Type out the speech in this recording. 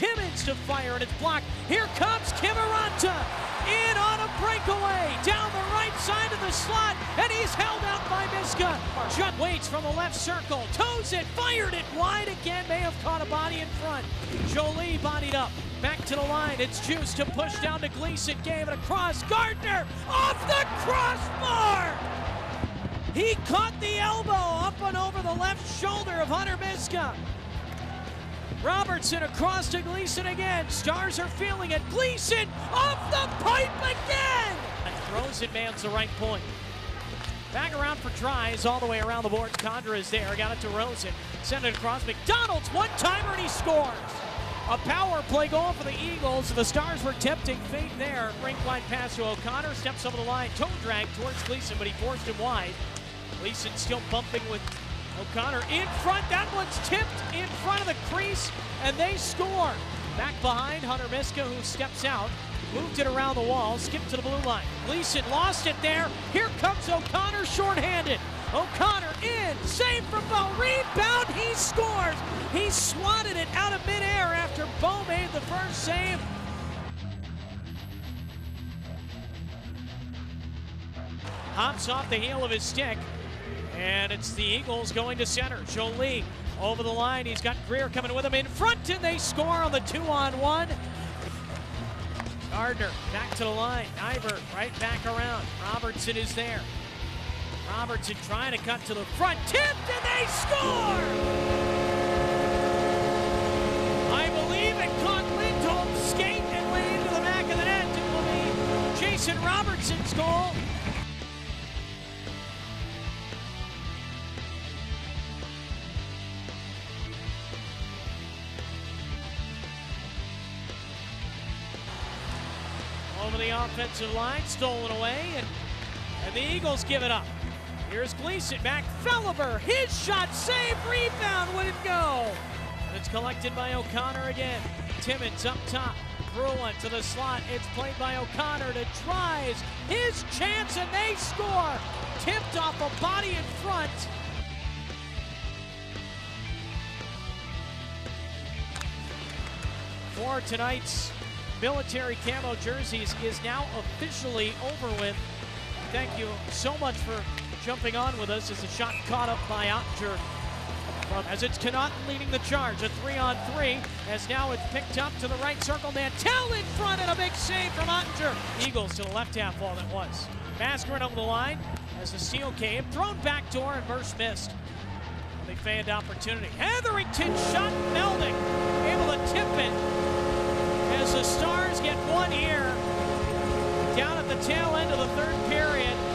Timmins to fire, and it's blocked. Here comes Kiviranta in on a breakaway down the right side of the slot, and he's held out by Miska. Judd waits from the left circle, toes it, fired it wide again. May have caught a body in front. Joly bodied up. Back to the line. It's Djuse to push down to Gleason. Gave it across. Gardner off the crossbar. He caught the elbow up and over the left shoulder of Hunter Miska. Robertson across to Gleason again. Stars are feeling it. Gleason off the pipe again. And throws it, man's the right point. Back around for tries all the way around the board. Condra is there. Got it to Rosen. Send it across. MacDonald's one timer and he scores. A power play goal for the Eagles. The Stars were tempting fate there. Rink wide pass to O'Connor. Steps over the line. Toe drag towards Gleason, but he forced him wide. Gleason still bumping with O'Connor in front. That one's tipped in front of the crease, and they score. Back behind Hunter Miska, who steps out. Moved it around the wall, skipped to the blue line. Gleason lost it there. Here comes O'Connor shorthanded. O'Connor in, save from Bow, rebound, he scores. He swatted it out of midair after Bow made the first save. Hops off the heel of his stick, and it's the Eagles going to center. Joly over the line. He's got Greer coming with him in front, and they score on the two on one. Gardner back to the line. Ivor right back around. Robertson is there. Robertson trying to cut to the front. Tipped, and they score! I believe it caught Lindholm's skate and went into the back of the net. It will be Jason Robertson's goal. Over the offensive line, stolen away, and, and the Eagles give it up. Here's Gleason back. Felhaber, his shot, save, rebound, wouldn't go. And it's collected by O'Connor again. Timmins up top. Bruin to the slot. It's played by O'Connor to tries his chance, and they score. Tipped off a body in front. For tonight's military camo jerseys is now officially over with. Thank you so much for jumping on with us as the shot caught up by Oettinger. As it's Connauton leading the charge, a three on three, as now it's picked up to the right circle. Nantel in front and a big save from Oettinger. Eagles to the left half wall that was. Mascherin over the line as the seal came, thrown back door and Merce missed. They fanned opportunity. Heatherington shot melding, able to tip it as the Stars get one here down at the tail end of the third period.